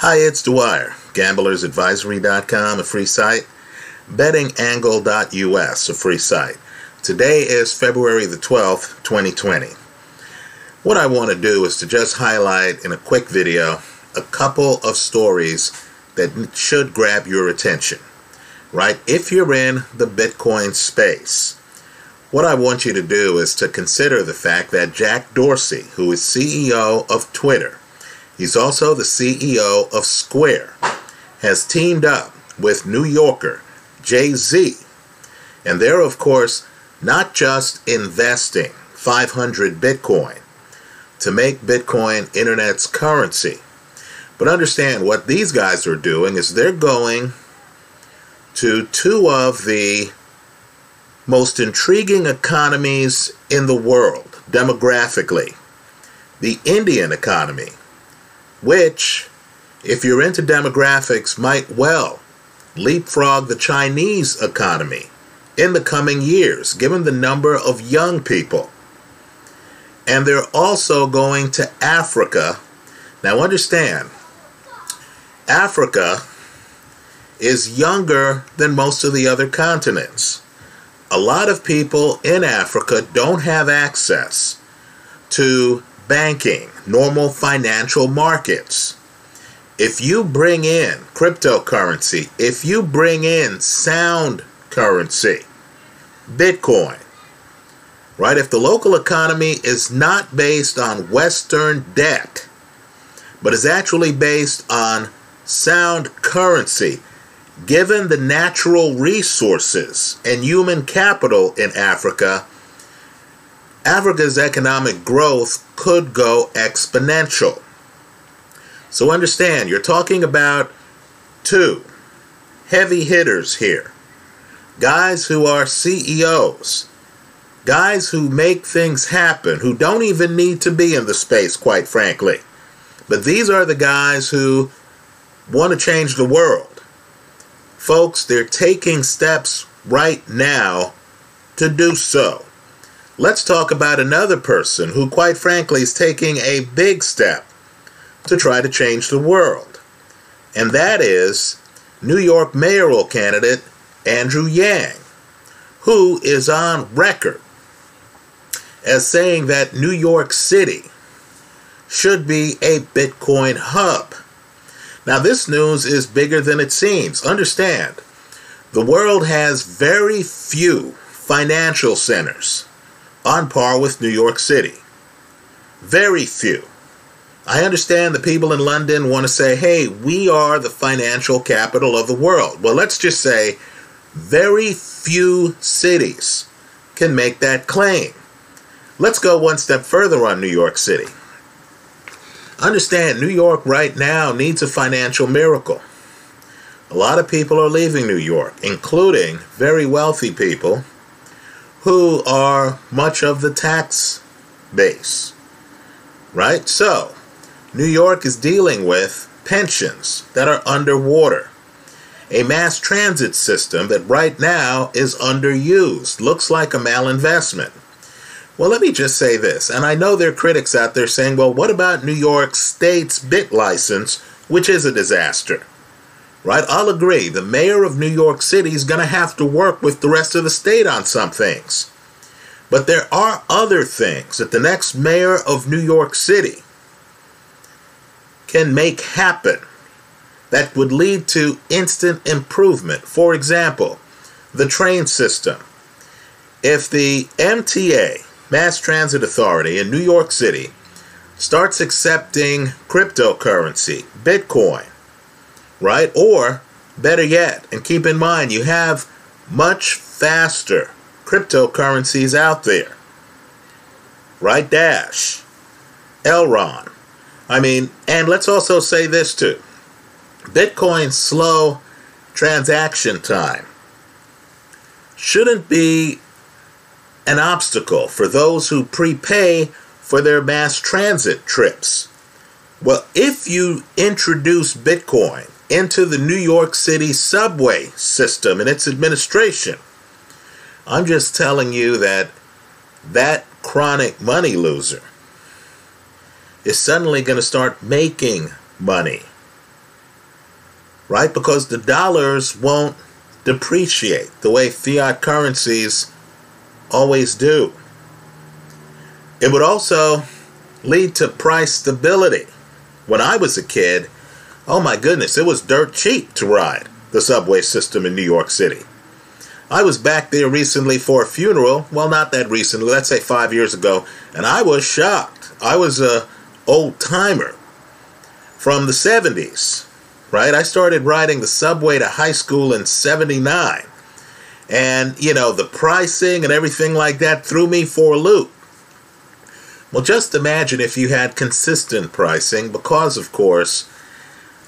Hi, it's Dwyer. GamblersAdvisory.com, a free site. BettingAngle.us, a free site. Today is February the 12th, 2020. What I want to do is to just highlight in a quick video a couple of stories that should grab your attention, right? If you're in the Bitcoin space, what I want you to do is to consider the fact that Jack Dorsey, who is CEO of Twitter, he's also the CEO of Square, has teamed up with New Yorker Jay Z. And they're, of course, not just investing 500 Bitcoin to make Bitcoin internet's currency. But understand what these guys are doing is they're going to two of the most intriguing economies in the world demographically the Indian economy, which, if you're into demographics, might well leapfrog the Chinese economy in the coming years, given the number of young people. And they're also going to Africa. Now, understand, Africa is younger than most of the other continents a lot of people in Africa don't have access to banking, normal financial markets. If you bring in cryptocurrency, if you bring in sound currency, Bitcoin, right? If the local economy is not based on Western debt, but is actually based on sound currency, given the natural resources and human capital in Africa, Africa's economic growth could go exponential. So understand, you're talking about two heavy hitters here. Guys who are CEOs, guys who make things happen, who don't even need to be in the space, quite frankly. But these are the guys who want to change the world. Folks, they're taking steps right now to do so. Let's talk about another person who, quite frankly, is taking a big step to try to change the world. And that is New York mayoral candidate Andrew Yang, who is on record as saying that New York City should be a Bitcoin hub. Now, this news is bigger than it seems. Understand, the world has very few financial centers on par with New York City. Very few. I understand the people in London want to say, hey, we are the financial capital of the world. Well, let's just say very few cities can make that claim. Let's go one step further on New York City. Understand, New York right now needs a financial miracle. A lot of people are leaving New York, including very wealthy people who are much of the tax base. Right? So, New York is dealing with pensions that are underwater. A mass transit system that right now is underused. Looks like a malinvestment. Well, let me just say this, and I know there are critics out there saying, well, what about New York State's BitLicense, which is a disaster? Right? I'll agree. The mayor of New York City is going to have to work with the rest of the state on some things. But there are other things that the next mayor of New York City can make happen that would lead to instant improvement. For example, the train system. If the MTA Mass Transit Authority in New York City starts accepting cryptocurrency, Bitcoin, right? Or better yet, and keep in mind, you have much faster cryptocurrencies out there, right? Dash, Elrond. I mean, and let's also say this too Bitcoin's slow transaction time shouldn't be an obstacle for those who prepay for their mass transit trips. Well, if you introduce Bitcoin into the New York City subway system and its administration, I'm just telling you that that chronic money loser is suddenly going to start making money right? Because the dollars won't depreciate the way fiat currencies always do. It would also lead to price stability. When I was a kid, oh my goodness, it was dirt cheap to ride the subway system in New York City. I was back there recently for a funeral. Well, not that recently, let's say five years ago, and I was shocked. I was a old timer from the 70s, right? I started riding the subway to high school in 79. And, you know, the pricing and everything like that threw me for a loop. Well, just imagine if you had consistent pricing, because, of course,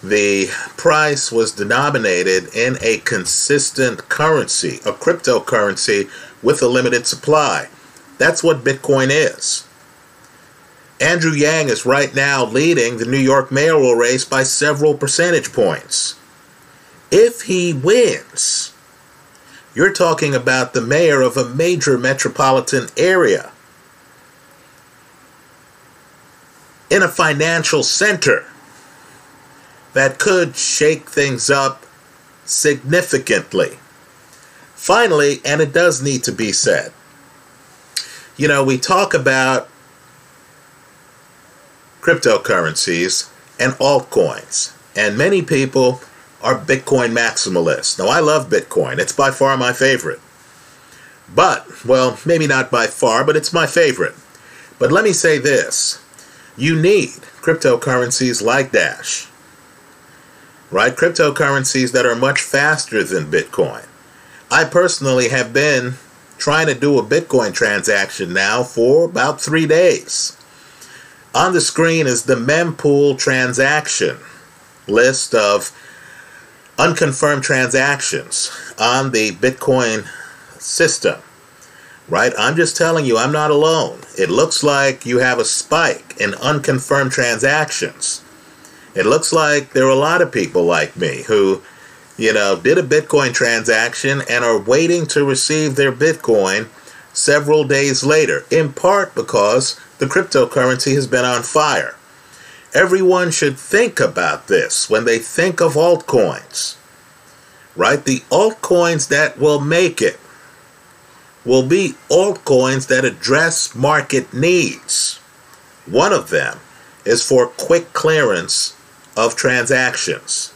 the price was denominated in a consistent currency, a cryptocurrency with a limited supply. That's what Bitcoin is. Andrew Yang is right now leading the New York mayoral race by several percentage points. If he wins, you're talking about the mayor of a major metropolitan area in a financial center that could shake things up significantly. Finally, and it does need to be said, you know, we talk about cryptocurrencies and altcoins, and many people are Bitcoin maximalists. Now, I love Bitcoin, it's by far my favorite. But, well, maybe not by far, but it's my favorite. But let me say this you need cryptocurrencies like Dash right? Cryptocurrencies that are much faster than Bitcoin. I personally have been trying to do a Bitcoin transaction now for about three days. On the screen is the mempool transaction list of unconfirmed transactions on the Bitcoin system. Right? I'm just telling you, I'm not alone. It looks like you have a spike in unconfirmed transactions. It looks like there are a lot of people like me who, you know, did a Bitcoin transaction and are waiting to receive their Bitcoin several days later, in part because the cryptocurrency has been on fire. Everyone should think about this when they think of altcoins. Right? The altcoins that will make it will be altcoins that address market needs. One of them is for quick clearance of transactions.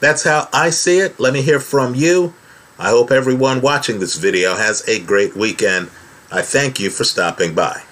That's how I see it. Let me hear from you. I hope everyone watching this video has a great weekend. I thank you for stopping by.